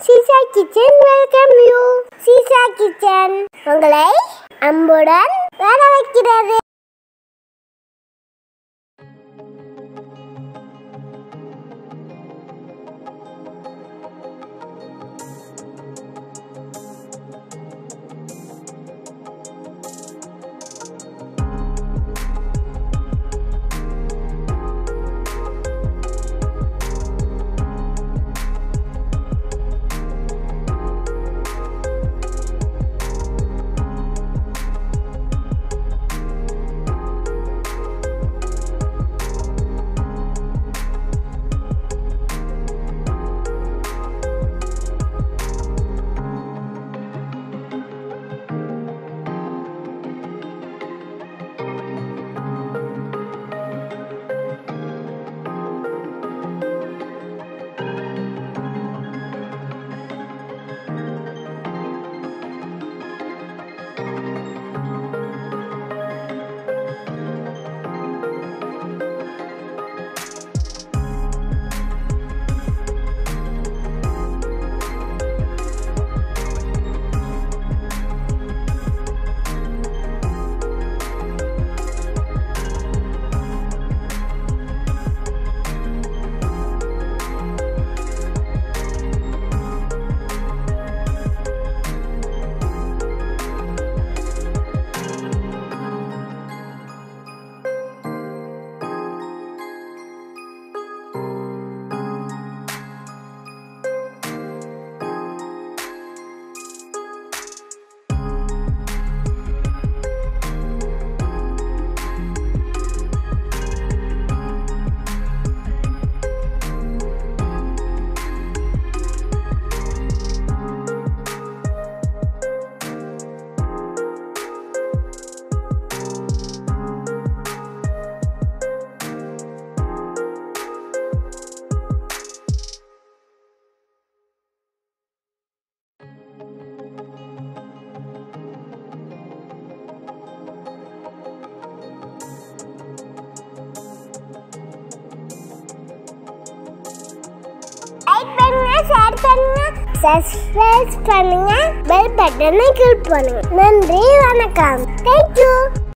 Seesa kitchen welcome you Seesa kitchen உங்களை அன்புடன் வர வைக்கிறது ஷேர் பண்ணுங்க சப்ஸ்கிரைப் பண்ணுங்க பெல் பட்டனை கிளிக் பண்ணுங்க. நன்றி வணக்கம். தேங்க்யூ